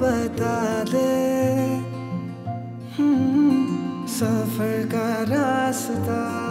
बता दे। हम्म, सफ़र का रास्ता।